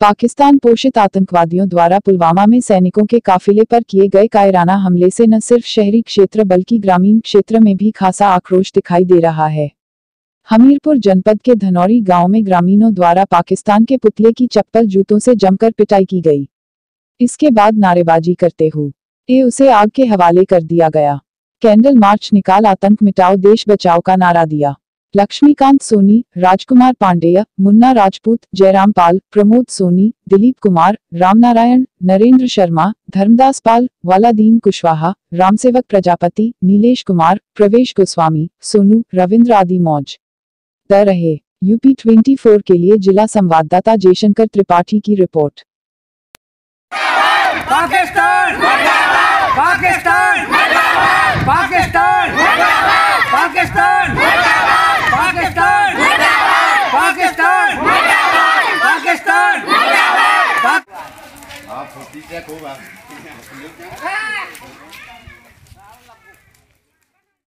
पाकिस्तान पोषित आतंकवादियों द्वारा पुलवामा में सैनिकों के काफिले पर किए गए कायराना हमले से न सिर्फ़ शहरी क्षेत्र बल्कि ग्रामीण क्षेत्र में भी खासा आक्रोश दिखाई दे रहा है। हमीरपुर जनपद के धनौरी गाँव में ग्रामीणों द्वारा पाकिस्तान के पुतले की चप्पल जूतों से जमकर पिटाई की गई। इसके बाद नारेबाजी करते हुए उसे आग के हवाले कर दिया गया। कैंडल मार्च निकाल आतंक मिटाओ, देश बचाओ का नारा दिया। लक्ष्मीकांत सोनी, राजकुमार पांडेय, मुन्ना राजपूत, जयराम पाल, प्रमोद सोनी, दिलीप कुमार, रामनारायण, नरेंद्र शर्मा, धर्मदास पाल, वालादीन कुशवाहा, रामसेवक प्रजापति, नीलेश कुमार, प्रवेश गोस्वामी, सोनू, रविंद्र आदि मौज। द रहे, यूपी 24 के लिए जिला संवाददाता जयशंकर त्रिपाठी की रिपोर्ट। पाकिस्तान! 你在哭吧？